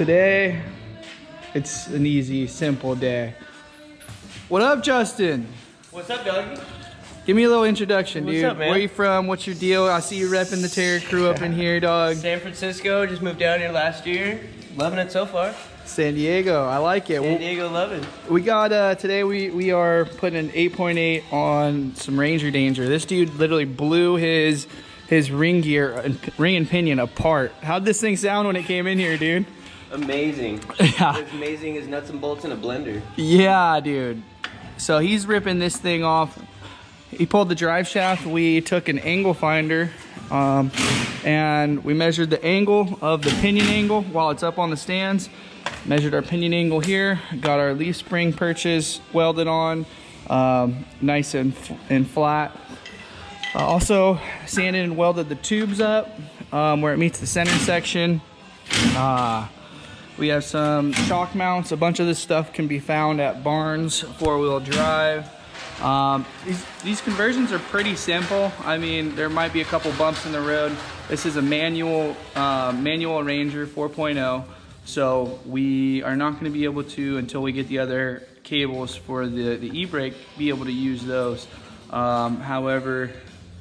today, it's an easy, simple day. What up, Justin? What's up, Doug? Give me a little introduction, What's dude. up, man? Where you from? What's your deal? I see you repping the Terror crew up in here, dog. San Francisco, just moved down here last year. Loving it so far. San Diego, I like it. San Diego, loving. we got uh, today. We we are putting an 8.8 on some Ranger Danger. This dude literally blew his his ring gear and ring and pinion apart. How'd this thing sound when it came in here, dude? Amazing. Yeah. As amazing as nuts and bolts in a blender. Yeah, dude. So he's ripping this thing off. He pulled the drive shaft. We took an angle finder um, and we measured the angle of the pinion angle while it's up on the stands. Measured our pinion angle here. Got our leaf spring perches welded on, um, nice and, and flat. Uh, also sanded and welded the tubes up um, where it meets the center section. Uh, we have some shock mounts. A bunch of this stuff can be found at Barnes Four Wheel Drive. Um, these, these conversions are pretty simple. I mean, there might be a couple bumps in the road. This is a manual, uh, manual Ranger 4.0. So we are not gonna be able to, until we get the other cables for the, the e-brake, be able to use those. Um, however,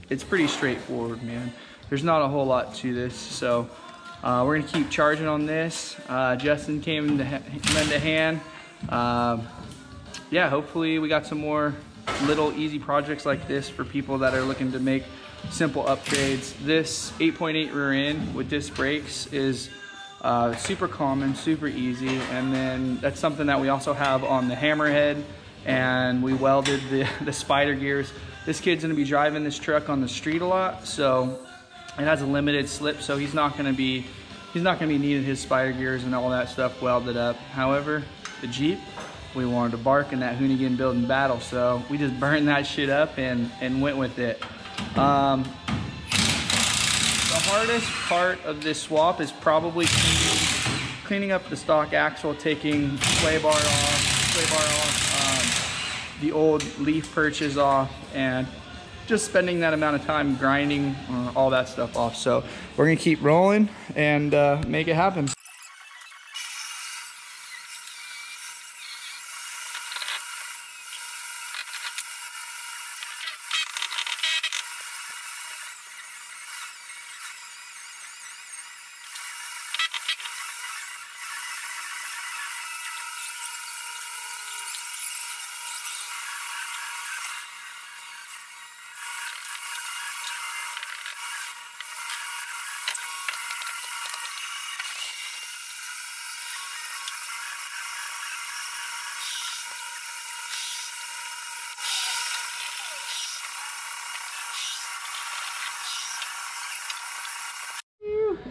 it's pretty straightforward, man. There's not a whole lot to this. So uh, we're gonna keep charging on this. Uh, Justin came to lend a hand. Um, yeah, hopefully we got some more little easy projects like this for people that are looking to make simple upgrades. This 8.8 rear end with disc brakes is uh, super common, super easy, and then that's something that we also have on the Hammerhead, and we welded the, the spider gears. This kid's gonna be driving this truck on the street a lot, so it has a limited slip, so he's not gonna be he's not gonna be needing his spider gears and all that stuff welded up. However, the Jeep, we wanted to bark in that Hoonigan building battle, so we just burned that shit up and and went with it. Um, the hardest part of this swap is probably cleaning, up the stock axle, taking sway bar off, sway bar off, um, the old leaf perches off, and just spending that amount of time grinding uh, all that stuff off. So we're gonna keep rolling and uh, make it happen.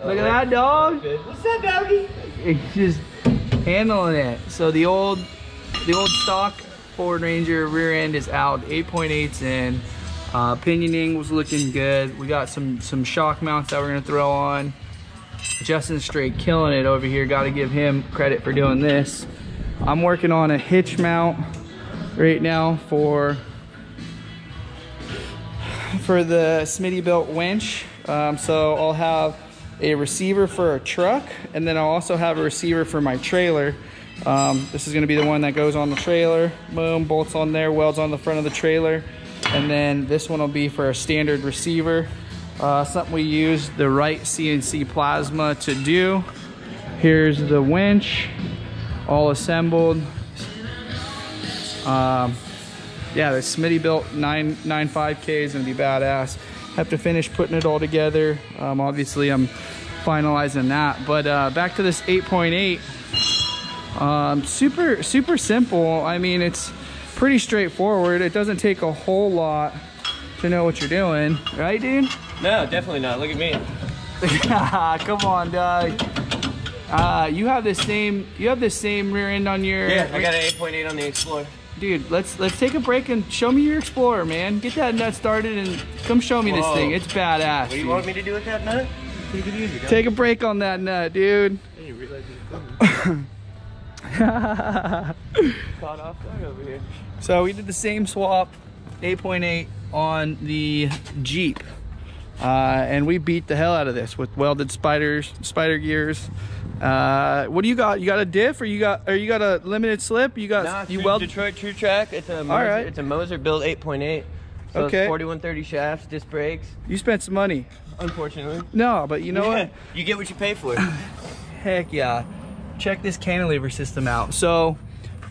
Look at that dog. What's up, doggy? It's just handling it. So the old, the old stock Ford Ranger rear end is out. 8.8's in. Uh, pinioning was looking good. We got some some shock mounts that we're gonna throw on. Justin's straight killing it over here. Got to give him credit for doing this. I'm working on a hitch mount right now for for the Smittybilt winch. Um, so I'll have a receiver for a truck and then I'll also have a receiver for my trailer. Um, this is gonna be the one that goes on the trailer. Boom, bolts on there, welds on the front of the trailer. And then this one will be for a standard receiver. Uh, something we use the right CNC plasma to do. Here's the winch, all assembled. Um, yeah, the Smittybilt 995K is gonna be badass. Have to finish putting it all together. Um, obviously, I'm finalizing that. But uh, back to this 8.8. Um, super, super simple. I mean, it's pretty straightforward. It doesn't take a whole lot to know what you're doing, right, dude? No, definitely not. Look at me. Come on, Doug. Uh, you have the same. You have the same rear end on your. Yeah, I got an 8.8 on the Explorer. Dude, let's let's take a break and show me your Explorer, man. Get that nut started and come show me this thing. It's badass. What do you dude. want me to do with that nut? Take easy. Take a break on that nut, dude. I realize you were coming. Caught off guard over here. So we did the same swap, 8.8 on the Jeep. Uh, and we beat the hell out of this with welded spiders, spider gears, Uh, what do you got? You got a diff, or you got, or you got a limited slip? You got Nah, you true- weld. Detroit Truetrac. It's a Moser, right. it's a Moser build 8.8. So Okay. 4130 shafts, disc brakes. You spent some money. Unfortunately. No, but you know what? you get what you pay for. Heck yeah. Check this cantilever system out. So,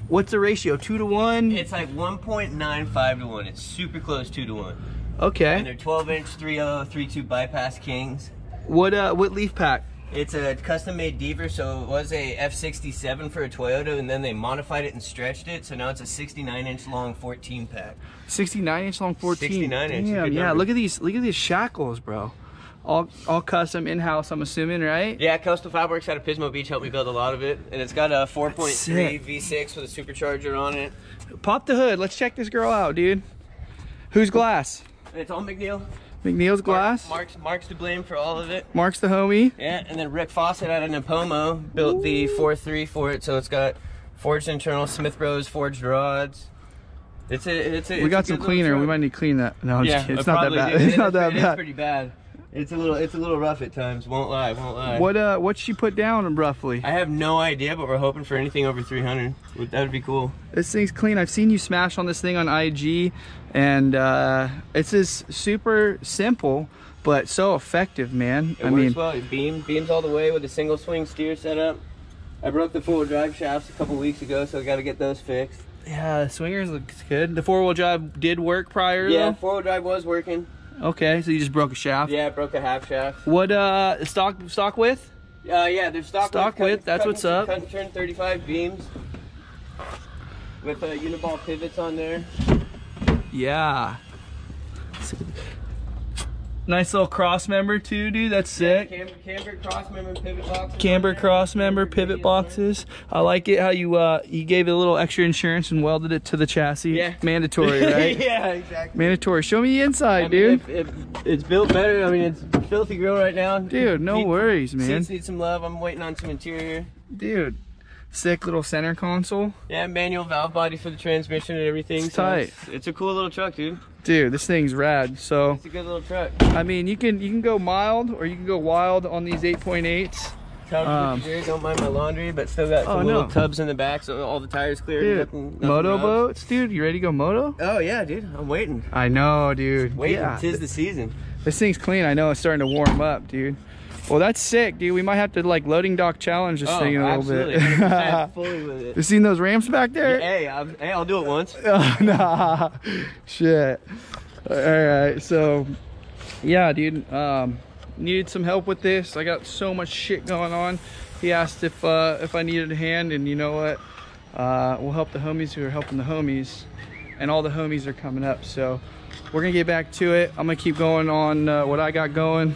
what's the ratio? Two to one. it's like 1.95 to 1. It's super close 2 to 1. Okay. And they're 12 inch 3032 bypass kings. What uh, what leaf pack? It's a custom made Deaver, so it was a F67 for a Toyota, and then they modified it and stretched it, so now it's a 69 inch long 14 pack. 69 inch long 14 69 inch, Damn, yeah look at these look at these shackles bro all all custom in-house i'm assuming right Yeah, Coastal Fireworks out of Pismo Beach helped me build a lot of it, and it's got a 4.3. V6 with a supercharger on it. pop the hood let's check this girl out dude who's glass it's all McNeil. Mcneil's glass Mark, Mark's, Mark's to blame for all of it. mark's the homie Yeah, and then Rick Fawcett out of Nipomo built the 4.3 for it, so it's got forged internal Smith Bros forged rods. It's a, it's a. we got some cleaner we might need to clean that no I'm Yeah, just kidding. it's not that bad do. it's not that bad pretty bad. It's a little, it's a little rough at times. Won't lie, won't lie. what uh what's she put down roughly I have no idea, but we're hoping for anything over 300. That would be cool. this thing's clean i've seen you smash on this thing on ig and uh it's just super simple but so effective man It i works mean well. It beam, beams all the way with a single swing steer setup. I broke the four-wheel drive shafts a couple weeks ago, so I got to get those fixed. Yeah, the swingers looks good. The four wheel drive did work prior. Yeah, four-wheel drive was working. Okay, so you just broke a shaft. Yeah, I broke a half shaft. What uh stock stock width? Uh, yeah, there's stock, Stock width, width, that's what's up. Turn 35 beams with uh, uniball pivots on there. Yeah. Nice little cross member too, dude. That's sick. Camburg, Camburg cross member pivot boxes. Camburg cross member pivot radius on there. boxes. I like it how you uh you gave it a little extra insurance and welded it to the chassis. Yeah. Mandatory, right? yeah, exactly. Mandatory. Show me the inside, I mean, dude. if- if it's built better. I mean, it's filthy grill right now. Dude, no Seat- worries, man. Seats need some love. I'm waiting on some interior. Dude. Sick little center console. Yeah, manual valve body for the transmission and everything. It's so tight. It's, it's a cool little truck, dude. Dude, this thing's rad. So It's a good little truck. I mean, you can you can go mild or you can go wild on these 8.8s. Towel Um, don't mind my laundry, but still got some Oh, little no. tubs in the back, so all the tires clear. Dude, moto rubs. boats, dude. You ready to go moto? Oh yeah, dude. I'm waiting. I know, dude. Waiting. Yeah. Tis the season. This thing's clean. I know it's starting to warm up, dude. Well, that's sick, dude. We might have to like loading dock challenge this oh, thing a little absolutely. bit. 100% fully with it. you seen those ramps back there? Hey, I'm, hey, I'll do it once. Oh, nah. Shit. All right. So, yeah, dude. Um, needed some help with this. I got so much shit going on. He asked if uh, if I needed a hand, and you know what? Uh, we'll help the homies who are helping the homies, and all the homies are coming up. So, we're gonna get back to it. I'm gonna keep going on uh, what I got going.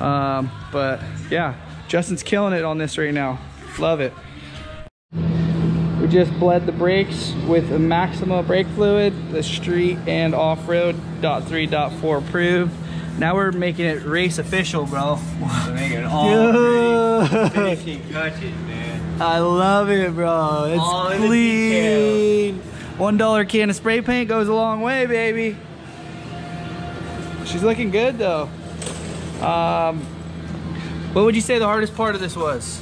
Um, but yeah, Justin's killing it on this right now. Love it. We just bled the brakes with a Maxima brake fluid, the street and off-road dot three dot four approved. Now we're making it race official, bro. We're making it all. Finishing touches, man. I love it, bro. It's All clean. One dollar can of spray paint goes a long way, baby. She's looking good though. Um, what would you say the hardest part of this was?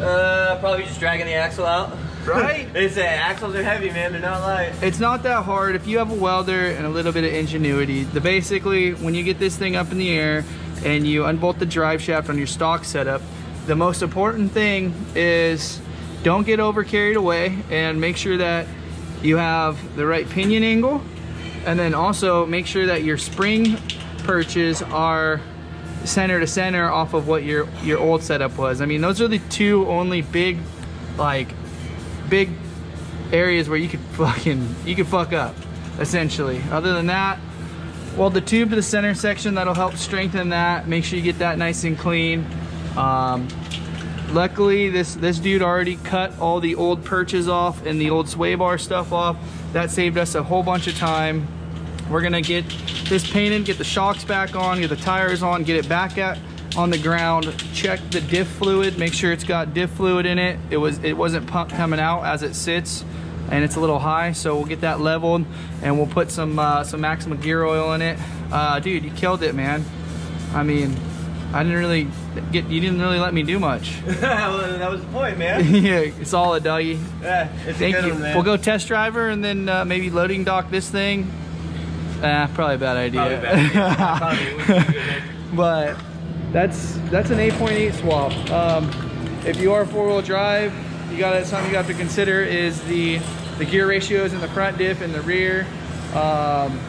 Uh, probably just dragging the axle out. Right? It's uh, axles are heavy, man. They're not light. It's not that hard if you have a welder and a little bit of ingenuity. The basically, when you get this thing up in the air and you unbolt the drive shaft on your stock setup, the most important thing is don't get over carried away and make sure that you have the right pinion angle and then also make sure that your spring perches are center to center off of what your your old setup was. I mean, those are the two only big like big areas where you could fucking you could fuck up essentially. Other than that well the tube to the center section that'll help strengthen that make sure you get that nice and clean. Um, luckily this this dude already cut all the old perches off and the old sway bar stuff off. That saved us a whole bunch of time. We're gonna get this painted get the shocks back on get the tires on get it back at on the ground check the diff fluid make sure it's got diff fluid in it it was it wasn't coming out as it sits and it's a little high so we'll get that leveled and we'll put some uh, some Maxima gear oil in it uh, dude you killed it man I mean I didn't really get. You didn't really let me do much. well, that was the point, man. yeah, solid, doggy. Yeah, a Thank you. one, man. We'll go test driver and then uh, maybe loading dock this thing. Ah, probably a bad idea. Probably bad. Probably wouldn't be good. but that's that's an 8.8 swap. Um, if you are four-wheel drive, you got something you have to consider is the the gear ratios in the front diff and the rear. Um,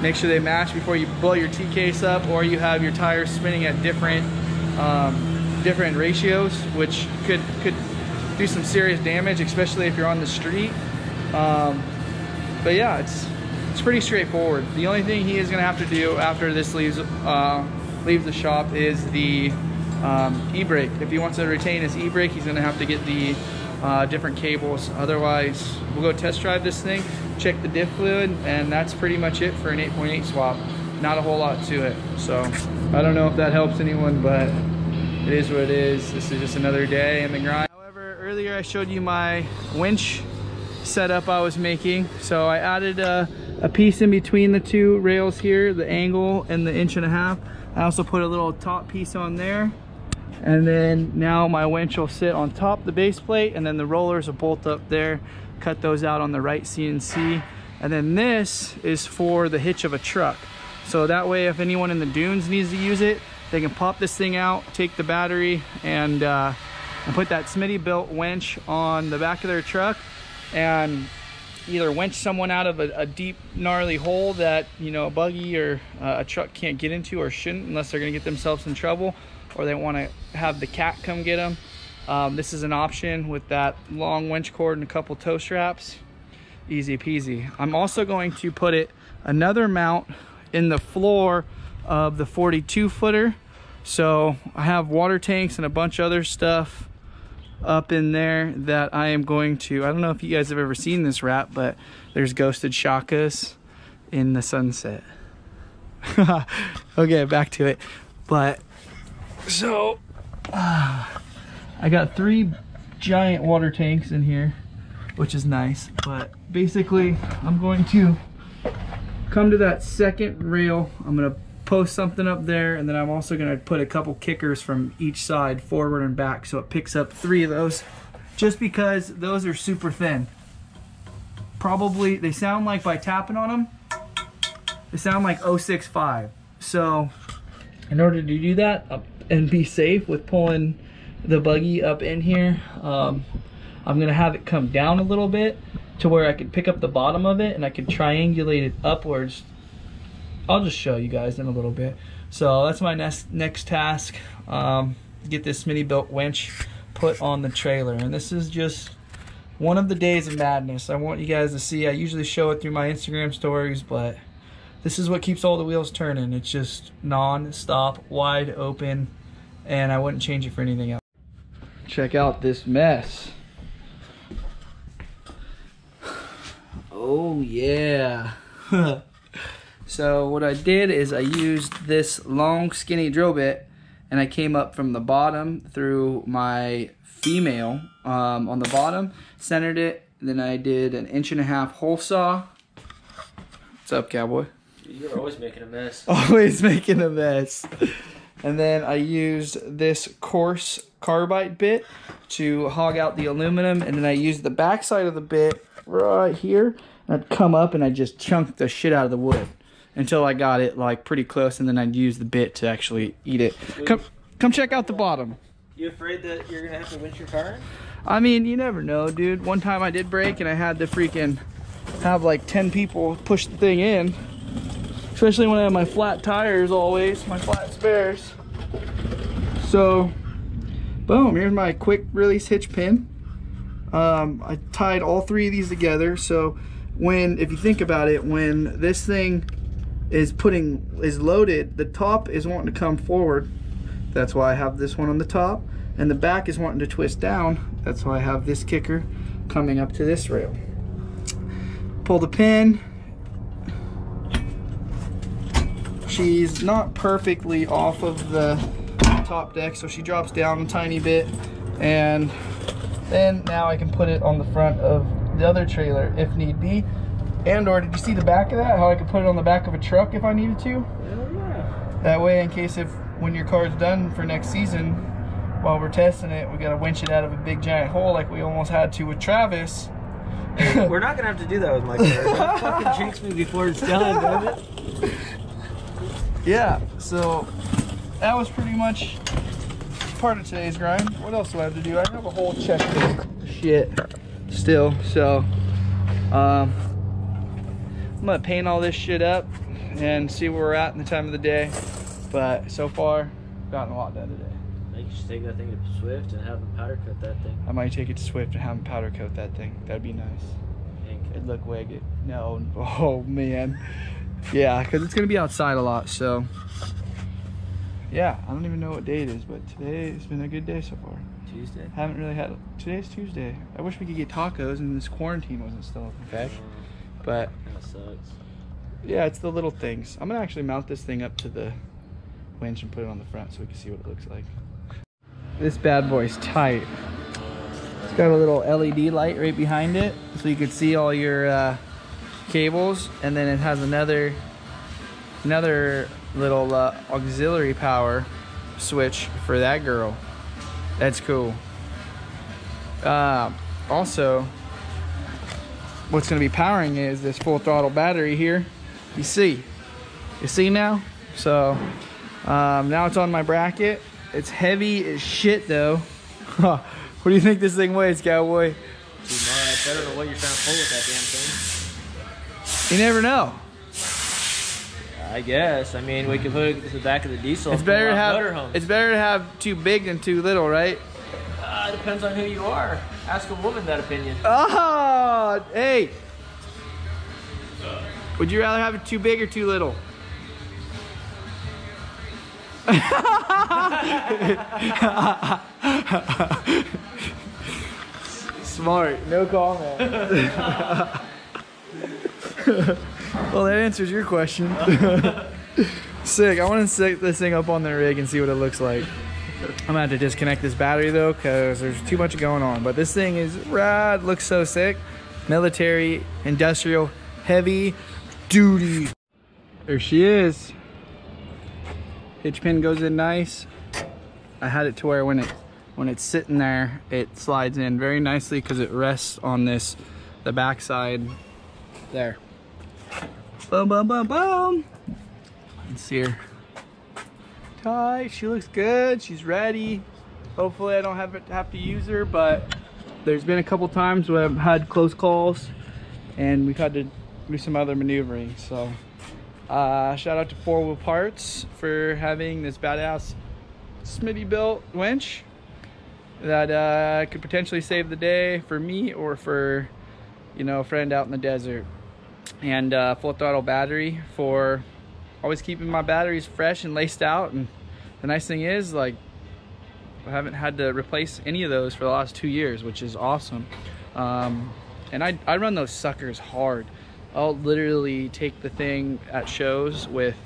make sure they match before you blow your T case up, or you have your tires spinning at different um, different ratios, which could could do some serious damage, especially if you're on the street. Um, but yeah, it's it's pretty straightforward. The only thing he is going to have to do after this leaves uh, leaves the shop is the um, e-brake. If he wants to retain his e-brake, he's going to have to get the uh, different cables. Otherwise, we'll go test drive this thing, check the diff fluid, and that's pretty much it for an 8.8 swap. Not a whole lot to it. So I don't know if that helps anyone, but it is what it is. This is just another day in the grind. However, earlier I showed you my winch setup I was making. So I added a, a piece in between the two rails here, the angle and the inch and a half. I also put a little top piece on there. And then now my winch will sit on top the base plate and then the rollers will bolt up there. Cut those out on the right CNC. And then this is for the hitch of a truck. So that way if anyone in the dunes needs to use it, they can pop this thing out, take the battery and, uh, and put that Smittybilt winch on the back of their truck and either winch someone out of a, a, deep gnarly hole that you know a buggy or uh, a truck can't get into or shouldn't unless they're going to get themselves in trouble or they want to have the cat come get them um, this is an option with that long winch cord and a couple tow straps. Easy peasy. I'm also going to put it another mount in the floor of the 42 footer. So i have water tanks and a bunch of other stuff up in there that I am going to, I don't know if you guys have ever seen this wrap, but there's ghosted shakas in the sunset. okay, back to it. But, so, uh, I got three giant water tanks in here, which is nice. But basically, I'm going to come to that second rail. I'm to post something up there and then I'm also going to put a couple kickers from each side forward and back so it picks up three of those. Just because those are super thin. Probably they sound like by tapping on them they sound like 065 so in order to do that and be safe with pulling the buggy up in here um, I'm gonna have it come down a little bit to where I can pick up the bottom of it and I can triangulate it upwards I'll just show you guys in a little bit. So that's my next next task. Um, get this mini built winch put on the trailer. And this is just one of the days of madness. I want you guys to see. I usually show it through my Instagram stories, but this is what keeps all the wheels turning. It's just non-stop, wide open, and I wouldn't change it for anything else. Check out this mess. Oh yeah. So what I did is I used this long skinny drill bit and I came up from the bottom through my female um, on the bottom, centered it, then I did an inch and a half hole saw. What's up, cowboy? You're always making a mess. Always making a mess. And then I used this coarse carbide bit to hog out the aluminum, and then I used the backside of the bit right here. And I'd come up and I just chunked the shit out of the wood until I got it like pretty close, and then I'd use the bit to actually eat it. Come, come check out the bottom. You afraid that you're gonna have to winch your car? I mean, you never know, dude. One time I did break, and I had to freaking have like 10 people push the thing in. Especially when I have my flat tires always, my flat spares. So, boom, here's my quick release hitch pin. Um, I tied all three of these together. So when, if you think about it, when this thing is putting, is loaded, the top is wanting to come forward. That's why I have this one on the top. And the back is wanting to twist down. That's why I have this kicker coming up to this rail. Pull the pin. She's not perfectly off of the top deck, so she drops down a tiny bit. And then now I can put it on the front of the other trailer if need be. And or did you see the back of that? How I could put it on the back of a truck if I needed to? Yeah. That way, in case if when your car's done for next season, while we're testing it, we gotta winch it out of a big giant hole like we almost had to with Travis. We're not gonna have to do that with my car. Fucking jinx me before it's done, damn it. Yeah, so that was pretty much part of today's grind. What else do I have to do? I have a whole checklist shit still. So um, I'm gonna paint all this shit up and see where we're at in the time of the day. But so far, gotten a lot done today. I think you should take that thing to Swift and have them powder coat that thing. I might take it to Swift and have them powder coat that thing. That'd be nice. Pink. It'd look way good. No, oh man. Yeah, because it's gonna be outside a lot, so. Yeah, I don't even know what day it is, but today has been a good day so far. Tuesday. Haven't really had. Today's Tuesday. I wish we could get tacos and this quarantine wasn't still in effect. But That sucks. yeah, it's the little things. I'm gonna actually mount this thing up to the winch and put it on the front so we can see what it looks like. This bad boy's tight. It's got a little LED light right behind it, so you can see all your uh, cables, and then it has another another little uh, auxiliary power switch for that girl. That's cool. Uh, also, what's going to be powering is this full throttle battery here. You see, you see now. So um, now it's on my bracket. It's heavy as shit though. what do you think this thing weighs, cowboy? Too much. I don't know what you're trying to pull with that damn thing. You never know. I guess. I mean, we could hook it to the back of the diesel. It's better to have it's better to have too big than too little, right? Uh, depends on who you are. Ask a woman that opinion. Oh, hey. Would you rather have it too big or too little? Smart, no comment. well, that answers your question. Sick. I want to set this thing up on the rig and see what it looks like. I'm gonna have to disconnect this battery though, cause there's too much going on. But this thing is rad. Looks so sick. Military, industrial, heavy duty. There she is. Hitch pin goes in nice. I had it to where when it when it's sitting there, it slides in very nicely because it rests on this the backside there. Boom, boom, boom, boom. Let's see her. Tight. She looks good. She's ready. Hopefully, I don't have to have to use her, but there's been a couple times where I've had close calls, and we've had to do some other maneuvering. So, uh, shout out to Four Wheel Parts for having this badass Smittybilt winch that uh, could potentially save the day for me or for you know a friend out in the desert and uh, full throttle battery for always keeping my batteries fresh and laced out and the nice thing is like I haven't had to replace any of those for the last two years which is awesome. Um, and I, I run those suckers hard. I'll literally take the thing at shows with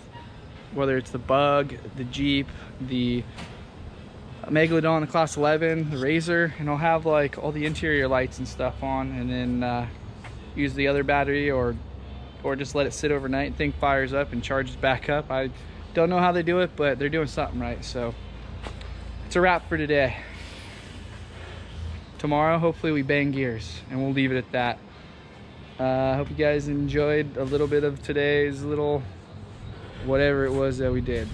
whether it's the bug the jeep the Megalodon, the class 11, the Razor, and I'll have like all the interior lights and stuff on and then uh, use the other battery or or just let it sit overnight. Thing fires up and charges back up. I don't know how they do it, but they're doing something right. So it's a wrap for today. Tomorrow, hopefully we bang gears and we'll leave it at that. I uh, hope you guys enjoyed a little bit of today's little whatever it was that we did.